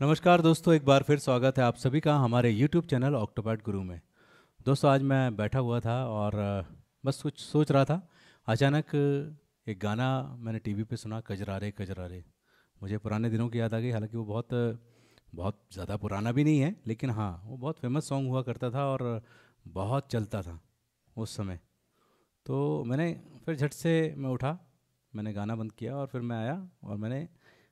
नमस्कार दोस्तों, एक बार फिर स्वागत है आप सभी का हमारे YouTube चैनल ऑक्टोपैट गुरु में। दोस्तों, आज मैं बैठा हुआ था और बस कुछ सोच रहा था। अचानक, एक गाना मैंने टीवी पे सुना, कजरारे कजरारे। मुझे पुराने दिनों की याद आ गई, हालाँकि वो बहुत बहुत ज़्यादा पुराना भी नहीं है, लेकिन हाँ वो बहुत फ़ेमस सॉन्ग हुआ करता था और बहुत चलता था उस समय। तो मैंने फिर झट से मैं उठा, मैंने गाना बंद किया और फिर मैं आया और मैंने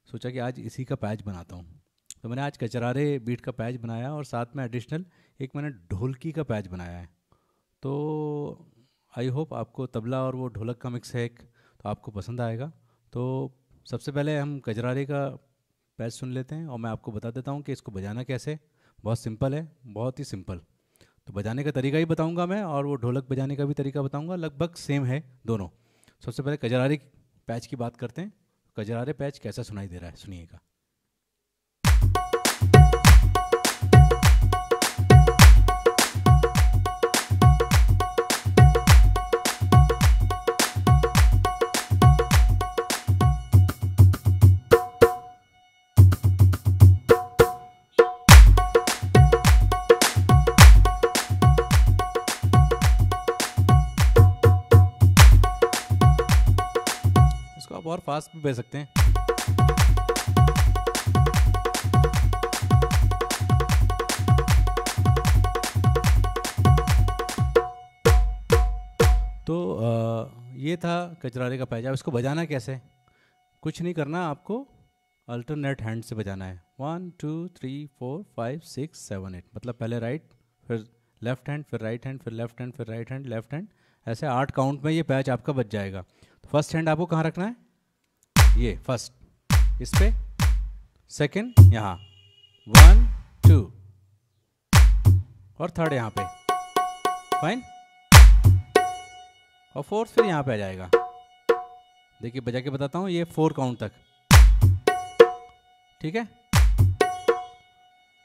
सोचा कि आज इसी का पैच बनाता हूँ। तो मैंने आज कचरारे बीट का पैच बनाया और साथ में एडिशनल एक मैंने ढोलकी का पैच बनाया है। तो आई होप आपको तबला और वो ढोलक का मिक्स है एक तो आपको पसंद आएगा। तो सबसे पहले हम कजरारे का पैच सुन लेते हैं और मैं आपको बता देता हूँ कि इसको बजाना कैसे। बहुत सिंपल है, बहुत ही सिंपल तो बजाने का तरीका ही बताऊँगा मैं और वो ढोलक बजाने का भी तरीका बताऊँगा। लगभग सेम है दोनों। सबसे पहले कजरारे पैच की बात करते हैं। कजरारे पैच कैसा सुनाई दे रहा है, सुनिएगा। और फास्ट भी बज सकते हैं। तो अ, ये था कचरारे का पैच अब इसको बजाना कैसे? कुछ नहीं करना आपको अल्टरनेट हैंड से बजाना है। One two three four five six seven eight मतलब पहले राइट फिर लेफ़्ट हैंड फिर राइट हैंड फिर लेफ़्ट हैंड फिर राइट हैंड लेफ़्ट हैंड ऐसे आठ काउंट में ये पैच आपका बच जाएगा। तो फ़र्स्ट हैंड आपको कहाँ रखना है? ये फ़र्स्ट इस पे। सेकंड यहाँ। वन टू और थर्ड यहाँ पे। फाइन और फोर्थ फिर यहाँ पे आ जाएगा। देखिए, बजा के बताता हूँ, ये फोर काउंट तक। ठीक है?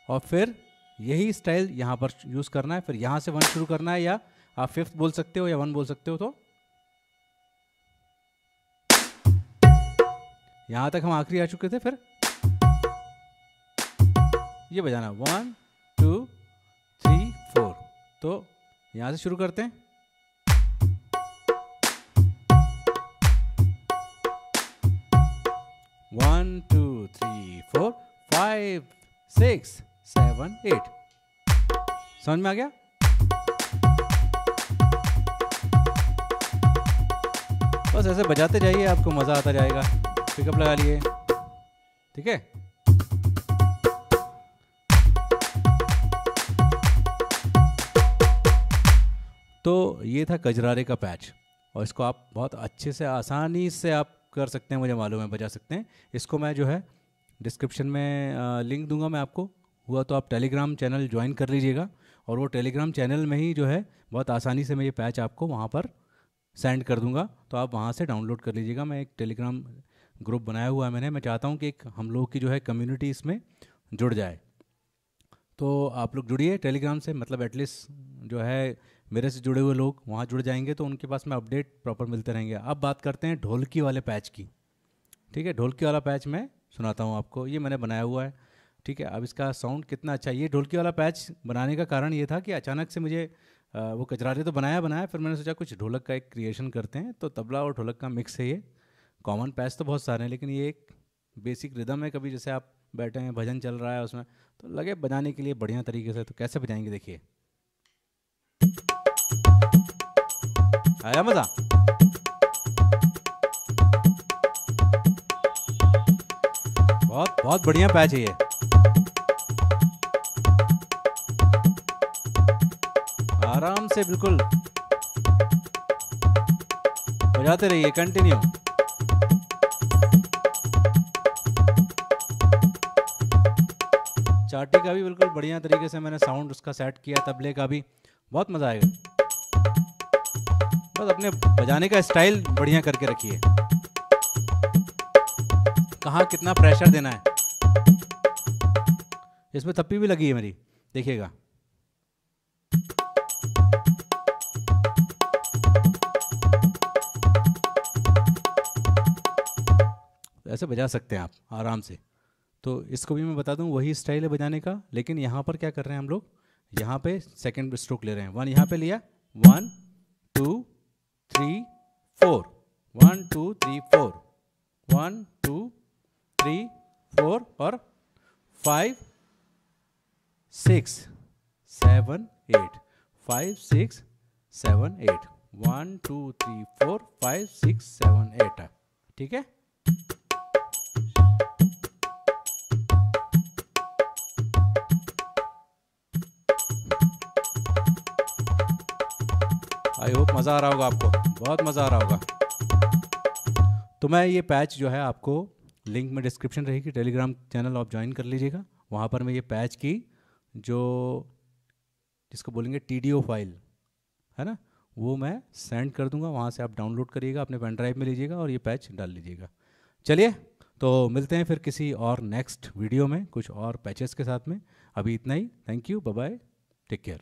और फिर यही स्टाइल यहाँ पर यूज़ करना है। फिर यहाँ से वन शुरू करना है या आप फिफ्थ बोल सकते हो या वन बोल सकते हो तो। यहाँ तक हम आखिरी आ चुके थे फिर। ये बजाना। वन टू थ्री फोर तो यहाँ से शुरू करते हैं। One two three four five six seven eight समझ में आ गया? बस ऐसे बजाते जाइए, आपको मज़ा आता जाएगा। पिकअप लगा लिए। ठीक है? तो ये था कजरारे का पैच, और इसको आप बहुत अच्छे से, आसानी से आप कर सकते हैं, मुझे मालूम है, बजा सकते हैं। इसको मैं जो है डिस्क्रिप्शन में लिंक दूँगा मैं आपको। हुआ तो आप टेलीग्राम चैनल ज्वाइन कर लीजिएगा, और वो टेलीग्राम चैनल में ही जो है, बहुत आसानी से मैं ये पैच आपको वहाँ पर सेंड कर दूँगा। तो आप वहाँ से डाउनलोड कर लीजिएगा। मैं एक टेलीग्राम ग्रुप बनाया हुआ है मैंने, मैं चाहता हूँ कि एक हम लोग की जो है कम्युनिटी इसमें जुड़ जाए। तो आप लोग जुड़िए टेलीग्राम से मतलब एटलीस्ट जो है मेरे से जुड़े हुए लोग वहाँ जुड़ जाएँगे तो उनके पास में अपडेट प्रॉपर मिलते रहेंगे। अब बात करते हैं ढोलकी वाले पैच की। ठीक है, ढोलकी वाला पैच मैं सुनाता हूँ आपको। ये मैंने बनाया हुआ है। ठीक है, अब इसका साउंड कितना अच्छा ये ढोलकी वाला पैच बनाने का कारण ये था कि अचानक से मुझे वो कचरारे तो बनाया बनाया, फिर मैंने सोचा कुछ ढोलक का एक क्रिएशन करते हैं। तो तबला और ढोलक का मिक्स है ये। कॉमन पैच तो बहुत सारे हैं, लेकिन ये एक बेसिक रिदम है कभी, जैसे आप बैठे हैं, भजन चल रहा है उसमें तो लगे बजाने के लिए बढ़िया तरीके से तो कैसे बजाएँगे देखिए। आया मज़ा? बहुत बहुत बढ़िया पैच है ये। आराम से बिल्कुल बजाते रहिए कंटिन्यू चाटी का भी बिल्कुल बढ़िया तरीके से मैंने साउंड उसका सेट किया, तबले का भी। बहुत मज़ा आएगा। बस अपने बजाने का स्टाइल बढ़िया करके रखिए। कहाँ कितना प्रेशर देना है। इसमें थप्पी भी लगी है मेरी, देखिएगा। ऐसे बजा सकते हैं आप, आराम से। तो इसको भी मैं बता दूँ, वही स्टाइल है बजाने का, लेकिन यहाँ पर क्या कर रहे हैं हम लोग? यहाँ पे सेकेंड स्ट्रोक ले रहे हैं। वन यहाँ पे लिया। One two three four one two three four one two three four और five six seven eight five six seven eight one two three four five six seven eight ठीक है? I hope मज़ा आ रहा होगा आपको। बहुत मज़ा आ रहा होगा। तो मैं ये पैच जो है आपको लिंक में डिस्क्रिप्शन रहेगी टेलीग्राम चैनल आप ज्वाइन कर लीजिएगा। वहाँ पर मैं ये पैच की जो जिसको बोलेंगे टीडीओ फ़ाइल है ना? वो मैं सेंड कर दूँगा। वहाँ से आप डाउनलोड करिएगा, अपने पेन ड्राइव में लीजिएगा और ये पैच डाल लीजिएगा। चलिए तो मिलते हैं फिर किसी और नेक्स्ट वीडियो में, कुछ और पैचेस के साथ में। अभी इतना ही। Thank you bye take care